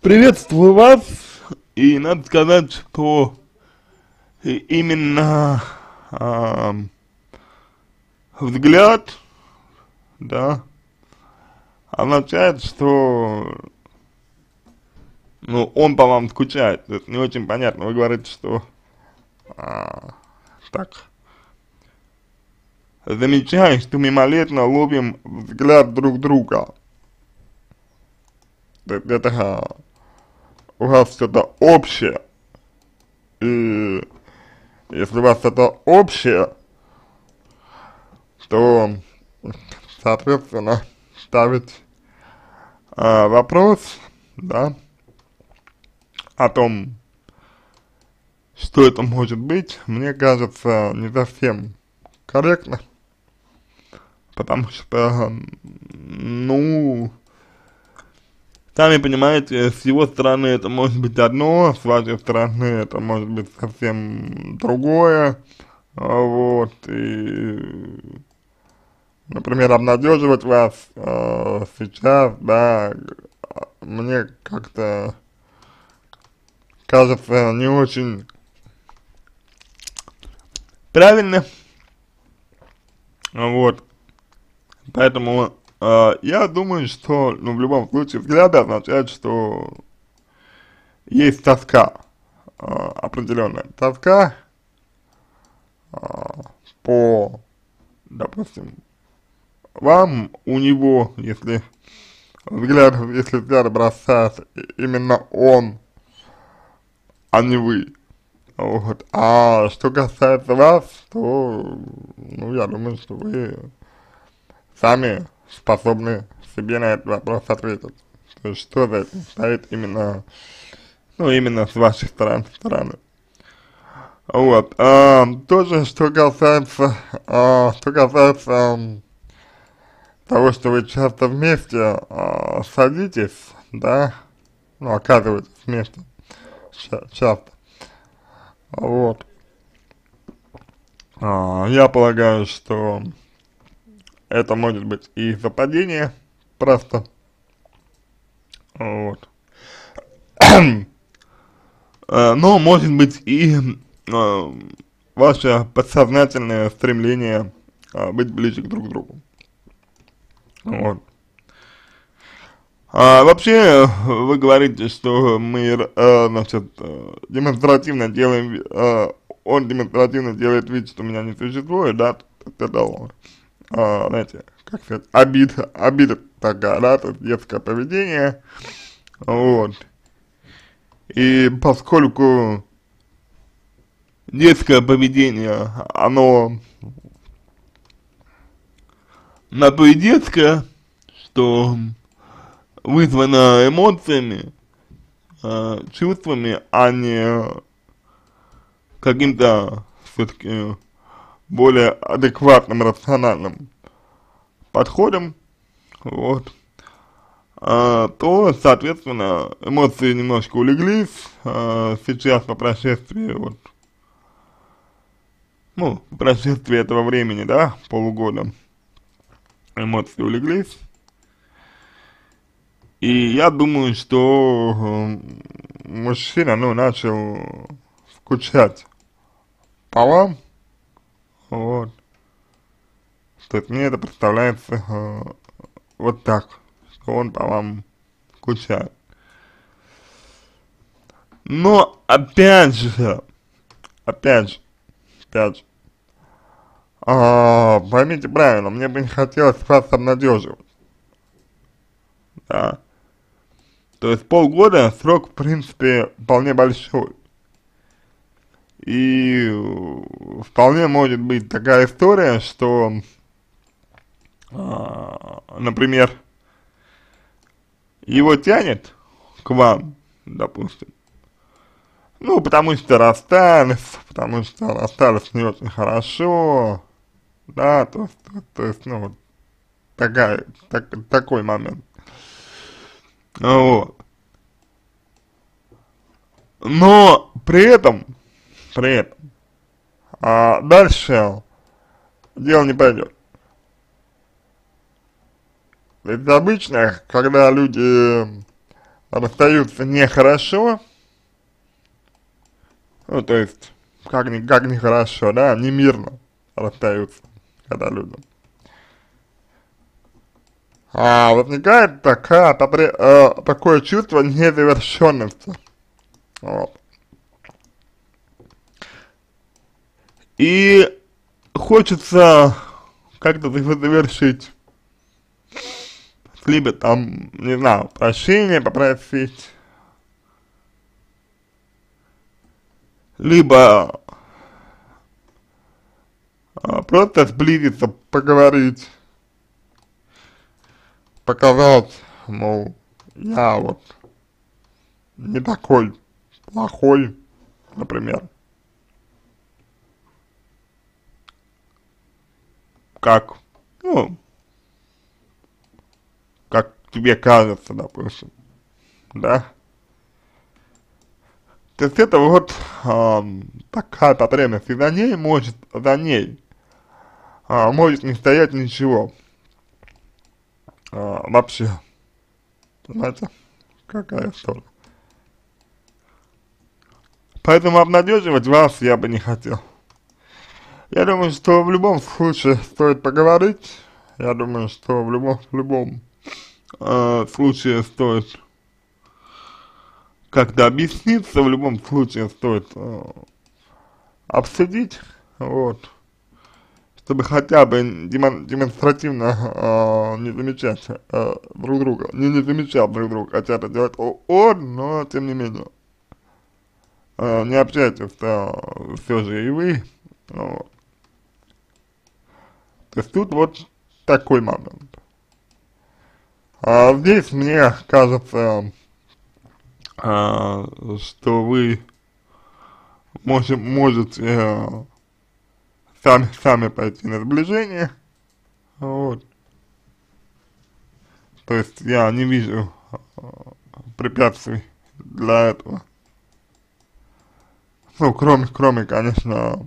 Приветствую вас, и надо сказать, что именно э, взгляд, да, означает, что ну, он по вам скучает, то есть не очень понятно, вы говорите, что а, так, замечаем, что мимолетно ловим взгляд друг друга, это, это у вас что-то общее, и если у вас это общее, то, соответственно, ставить э, вопрос, да, о том, что это может быть, мне кажется, не совсем корректно, потому что, ну, Сами понимаете, с его стороны это может быть одно, с вашей стороны это может быть совсем другое, вот, и, например, обнадеживать вас э, сейчас, да, мне как-то кажется не очень. Правильно, вот, поэтому Uh, я думаю, что, ну, в любом случае, взгляды означают, что есть тоска, uh, определенная тоска uh, по, допустим, вам, у него, если взгляд, если взгляд бросает именно он, а не вы. Вот. А что касается вас, то, ну, я думаю, что вы сами способны себе на этот вопрос ответить. То есть, что за этим стоит именно, ну, именно с вашей стороны. стороны. Вот. А, тоже, что касается, а, что касается а, того, что вы часто вместе а, садитесь, да, ну, оказываетесь вместе часто. Вот. А, я полагаю, что это может быть и совпадение просто. Вот. Э, но может быть и э, ваше подсознательное стремление э, быть ближе друг к другу. Вот. А, вообще, вы говорите, что мы, э, значит, демонстративно делаем, э, он демонстративно делает вид, что меня не существует, да, это, а, знаете, как сказать, обида, обида такая, да, то детское поведение, вот. И поскольку детское поведение, оно на то и детское, что вызвано эмоциями, э, чувствами, а не каким-то все-таки более адекватным, рациональным подходом, вот, а, то, соответственно, эмоции немножко улеглись, а, сейчас по прошествии, вот, ну, по прошествии этого времени, да, полугода, эмоции улеглись, и я думаю, что мужчина, ну, начал скучать по вам, вот. То есть мне это представляется э, вот так, что он по вам скучает. Но опять же, опять же, опять же, а, поймите правильно, мне бы не хотелось вас обнадеживать. Да. То есть полгода срок, в принципе, вполне большой. И вполне может быть такая история, что, а, например, его тянет к вам, допустим, ну, потому что расстались, потому что расстались не очень хорошо, да, то, то, то есть, ну, такая, так, такой момент. Вот. Но при этом при этом. А дальше дело не пойдет. Ведь обычно, когда люди расстаются нехорошо, ну, то есть, как, ни, как нехорошо, да, не мирно расстаются, когда люди. А возникает такая, э, такое чувство незавершенности. Вот. И хочется как-то завершить. Либо там, не знаю, прощение попросить. Либо а, просто сблизиться, поговорить. Показать, мол, я вот не такой плохой, например. Как, ну, как тебе кажется, допустим, да. То есть это вот э, такая потребность, и за ней может, за ней э, может не стоять ничего э, вообще, понимаете, какая история. Поэтому обнадеживать вас я бы не хотел. Я думаю, что в любом случае стоит поговорить. Я думаю, что в любом, в любом э, случае стоит как-то объясниться, в любом случае стоит э, обсудить, вот, чтобы хотя бы демон, демонстративно э, не замечать э, друг друга, не, не замечать друг друга, хотя это делать он, но тем не менее, э, не общайтесь э, все же и вы, вот. То есть тут вот такой момент. А здесь мне кажется, а, что вы можете, можете а, сами, сами пойти на сближение. Вот. То есть я не вижу а, препятствий для этого. Ну, кроме, кроме, конечно,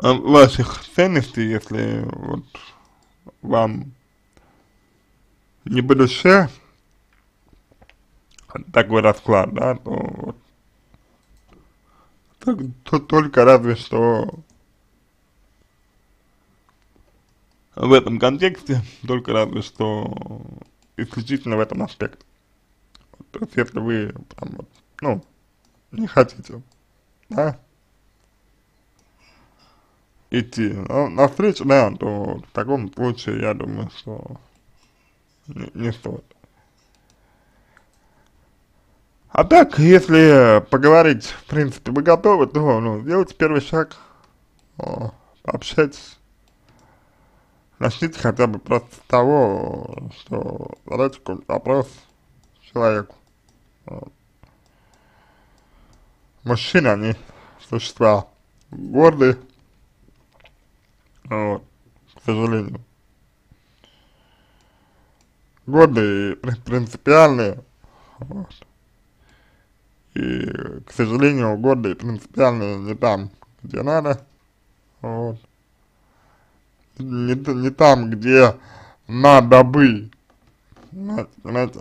ваших ценностей, если вот вам не по душе такой расклад, да, то вот, то, то только разве что в этом контексте, только разве что исключительно в этом аспекте. То есть если вы прям вот, ну, не хотите, да, идти на, навстречу, да, то в таком случае я думаю, что не, не стоит. А так, если поговорить, в принципе, вы готовы, то, ну, сделайте первый шаг, о, пообщайтесь, начните хотя бы просто с того, что задайте какой-то вопрос человеку. Мужчины, они существа гордые, вот, к сожалению. Годы принципиальные, вот. И, к сожалению, годы принципиальные не там, где надо, вот. Не, не там, где надо бы, понимаете,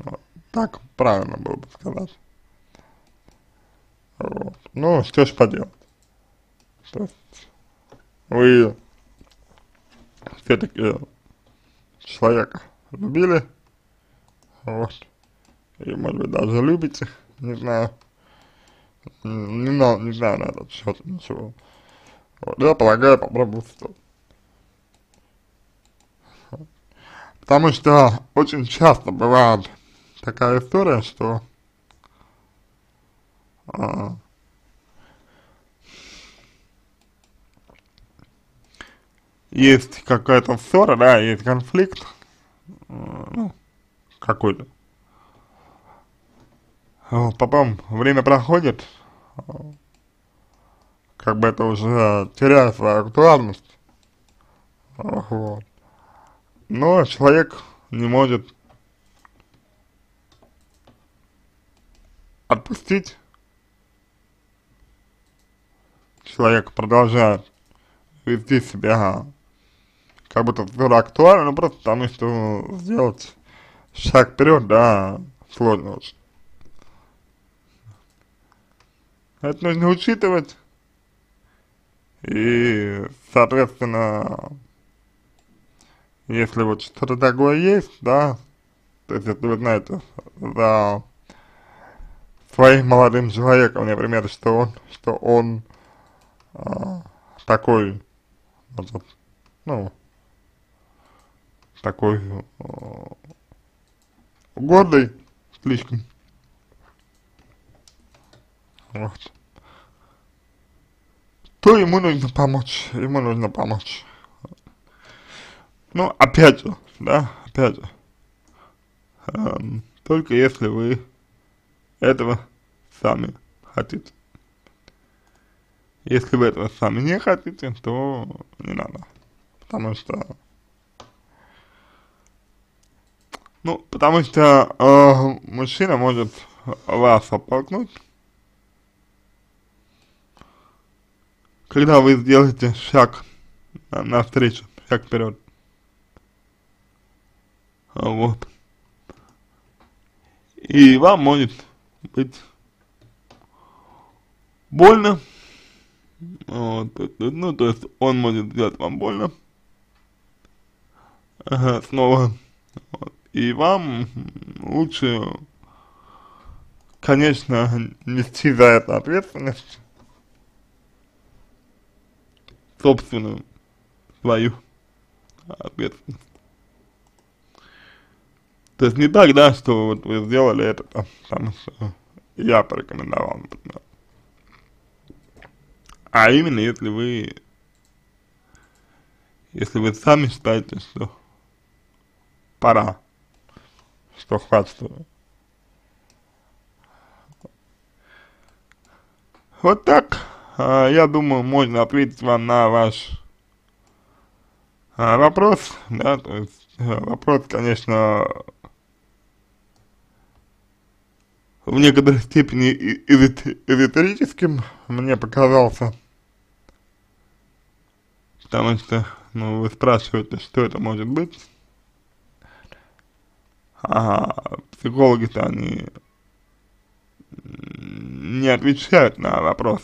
вот. так правильно было бы сказать. Вот. Ну, что ж поделать. То вы все-таки человека любили, вот, и, может быть, даже любите, не знаю, не, не, не знаю на этот счет ничего. Вот, я полагаю, попробовать стоит. Потому что очень часто бывает такая история, что а, есть какая-то ссора, да, есть конфликт, ну, какой-то. Потом время проходит, как бы это уже теряет свою актуальность, вот. Но человек не может отпустить, человек продолжает вести себя как будто было актуально, ну просто потому что сделать шаг вперед, да, сложно очень. Это нужно учитывать, и, соответственно, если вот что-то такое есть, да, то есть если вы знаете за своим молодым человеком, например, что он, что он а, такой, вот, ну, такой а, гордый слишком, вот, то ему нужно помочь, ему нужно помочь. Ну, опять же, да, опять же, эм, только если вы этого сами хотите. Если вы этого сами не хотите, то не надо, потому что, ну, потому что э, мужчина может вас оттолкнуть, когда вы сделаете шаг навстречу, шаг вперед. Вот. И вам может быть больно. Вот, ну, то есть он может сделать вам больно. Ага, снова. Вот. И вам лучше, конечно, нести за это ответственность. Собственную, свою ответственность. То есть не так, да, что вот вы сделали это, там, потому что я порекомендовал, например. А именно, если вы, если вы сами считаете, что пора, что хватит. Вот так, а, я думаю, можно ответить вам на ваш а, вопрос, да, то есть э, вопрос, конечно, в некоторой степени эзотерическим мне показался. Потому что, ну, вы спрашиваете, что это может быть. А психологи-то они не отвечают на вопрос,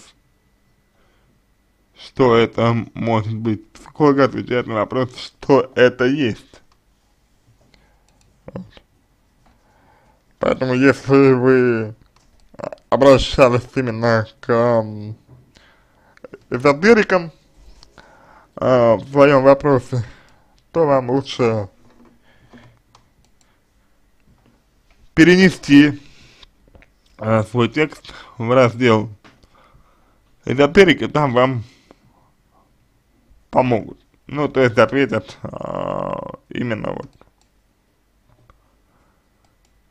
что это может быть. Психолог отвечает на вопрос, что это есть. Вот. Поэтому если вы обращались именно к эзотерикам э, в своем вопросе, то вам лучше перенести э, свой текст в раздел эзотерики, там вам помогут. Ну, то есть ответят э, именно вот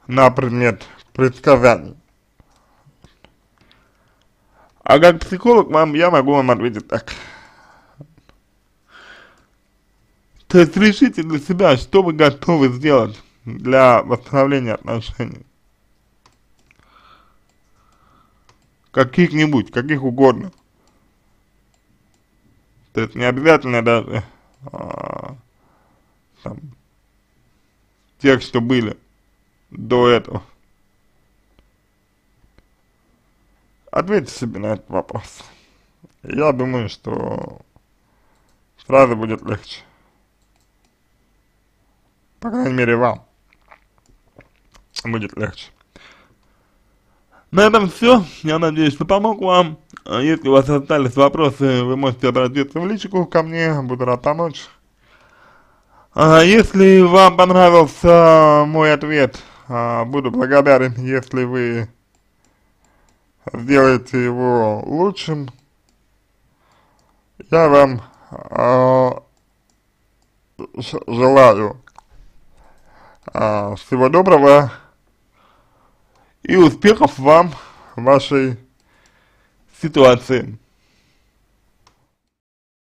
на предмет предсказаний. А как психолог вам, я могу вам ответить так. То есть решите для себя, что вы готовы сделать для восстановления отношений. Каких-нибудь, каких угодно. То есть не обязательно даже а, там, тех, что были до этого? Ответьте себе на этот вопрос. Я думаю, что сразу будет легче. По крайней мере, вам будет легче. На этом все. Я надеюсь, что помог вам. Если у вас остались вопросы, вы можете обратиться в личику ко мне. Буду рад помочь. А если вам понравился мой ответ, а, буду благодарен, если вы сделаете его лучшим. Я вам а, желаю а, всего доброго и успехов вам в вашей ситуации.